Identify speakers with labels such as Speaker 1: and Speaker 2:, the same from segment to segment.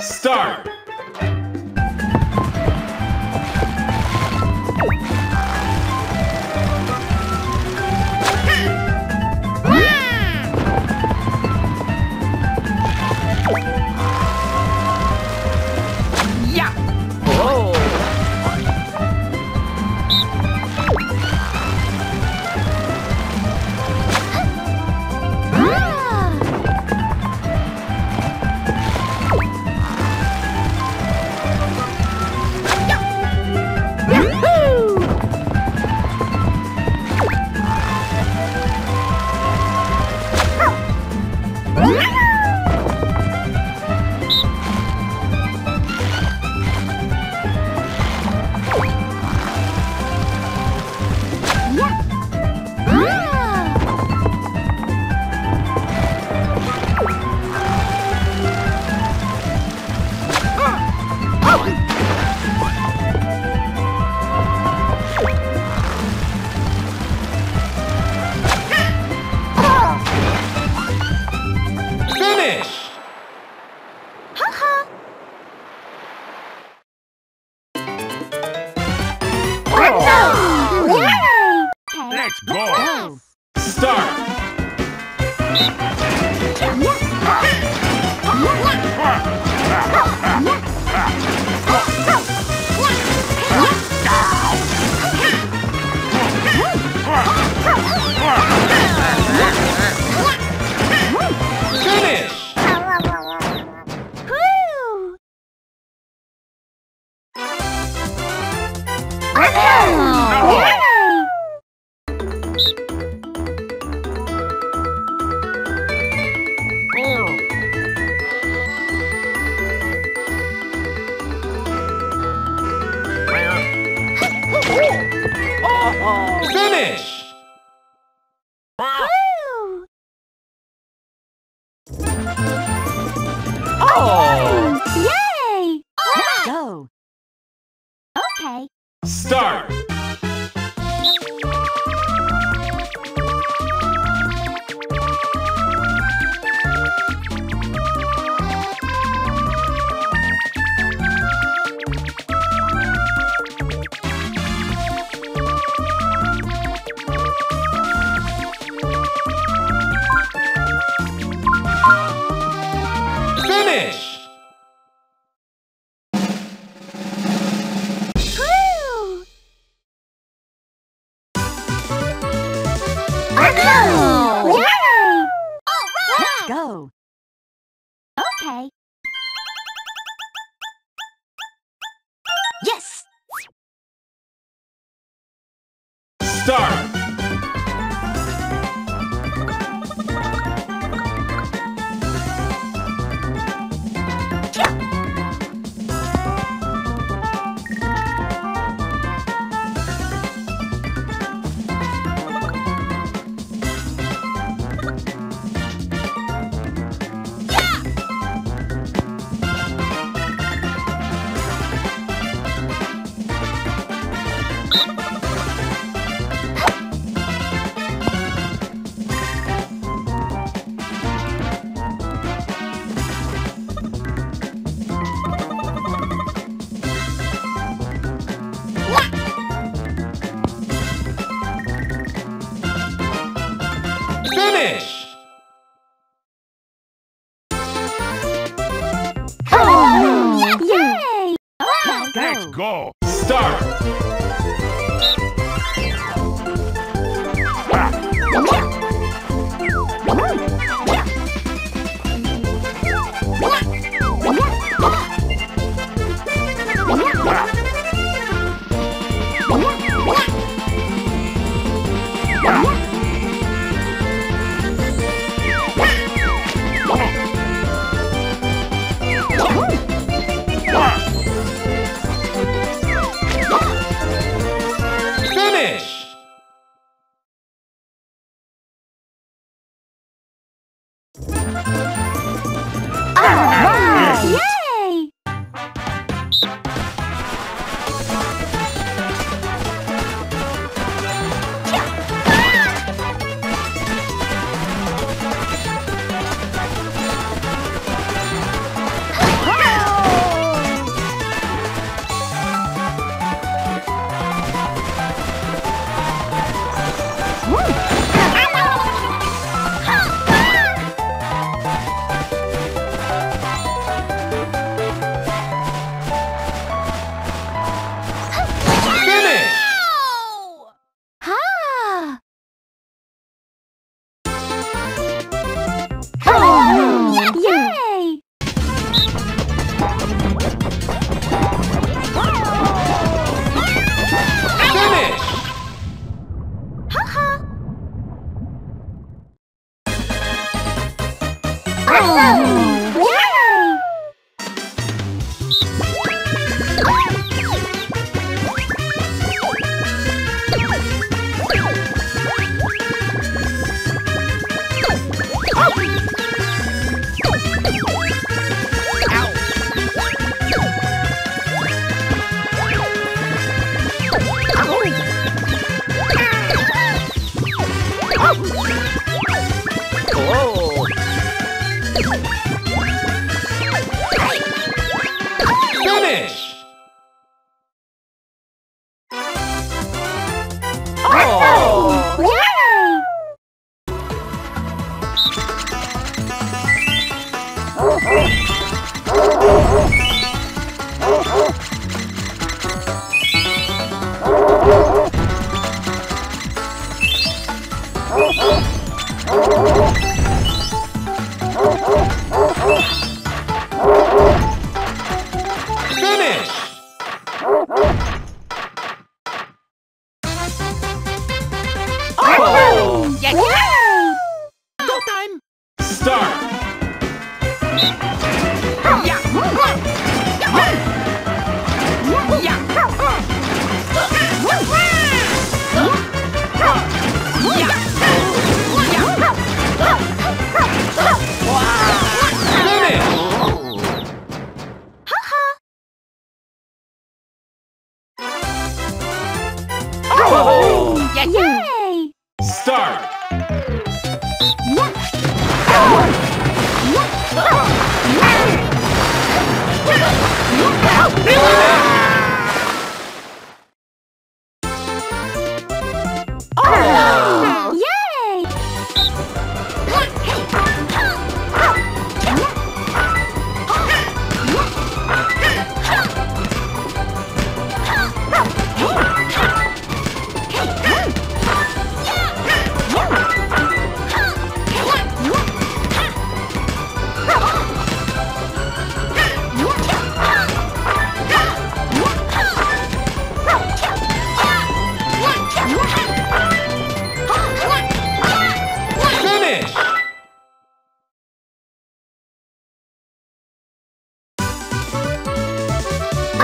Speaker 1: Start!
Speaker 2: Go.
Speaker 1: Start!
Speaker 3: Go.
Speaker 1: Start!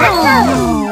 Speaker 1: Oh,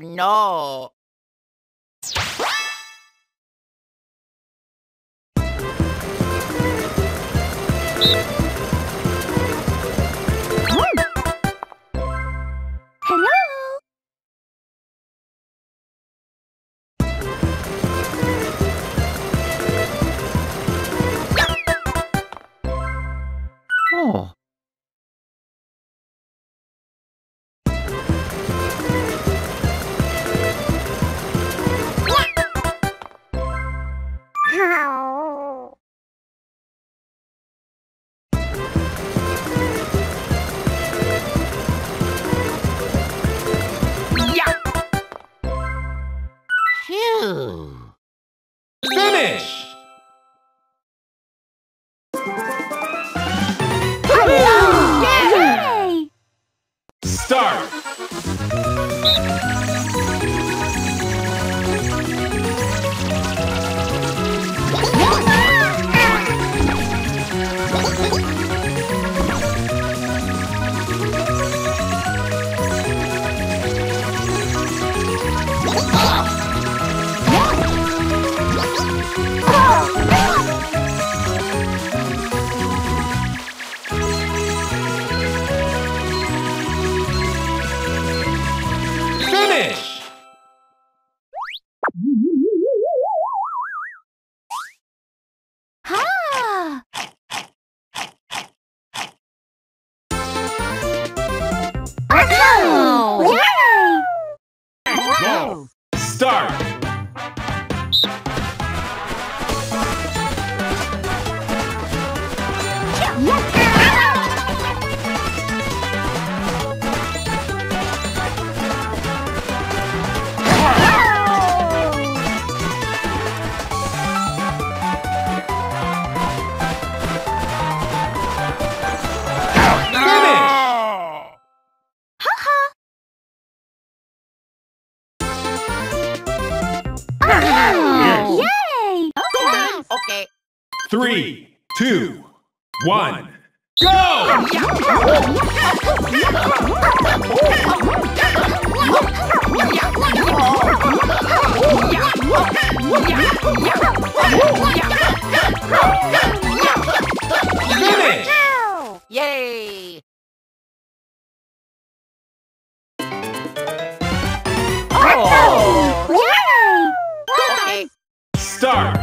Speaker 1: No! Yay!
Speaker 4: three, two, one,
Speaker 1: go! Yay!
Speaker 5: Oh!
Speaker 1: Yay!
Speaker 6: Start!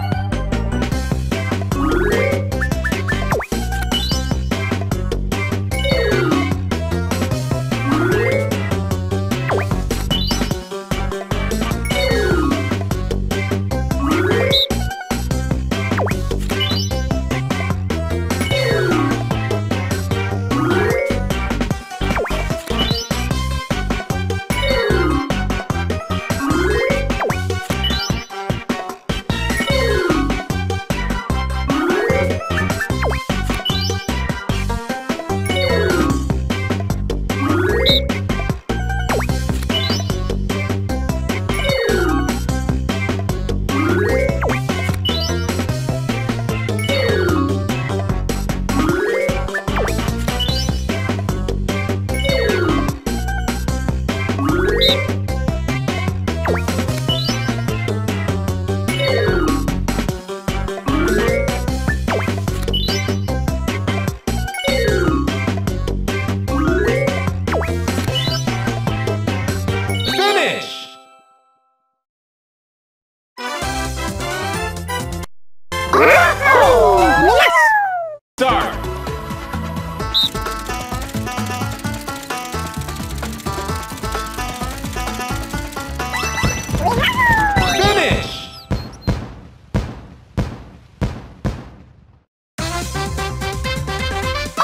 Speaker 7: Beep.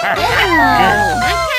Speaker 1: Oh.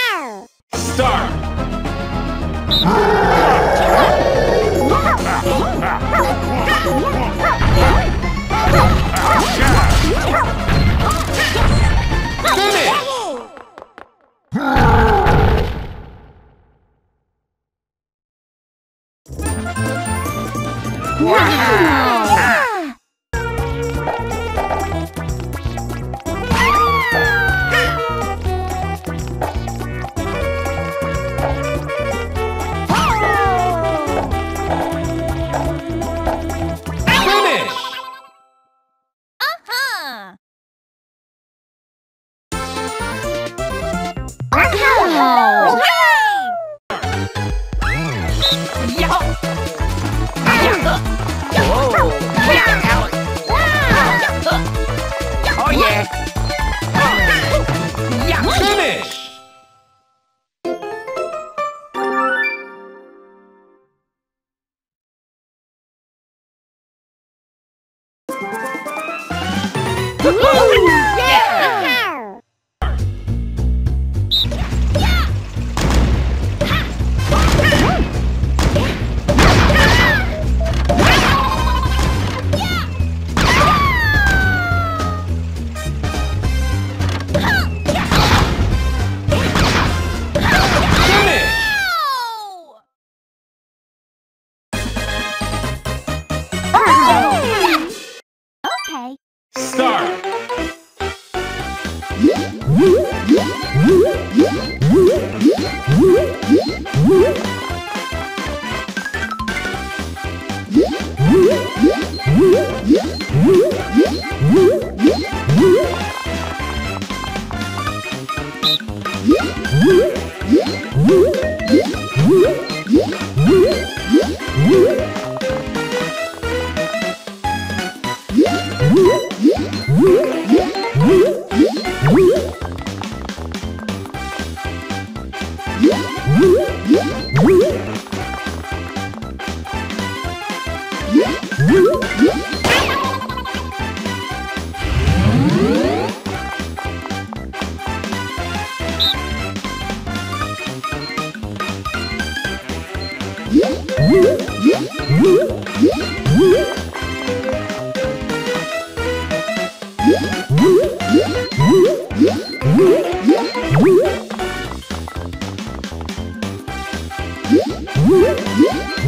Speaker 3: Oh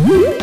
Speaker 1: Yes.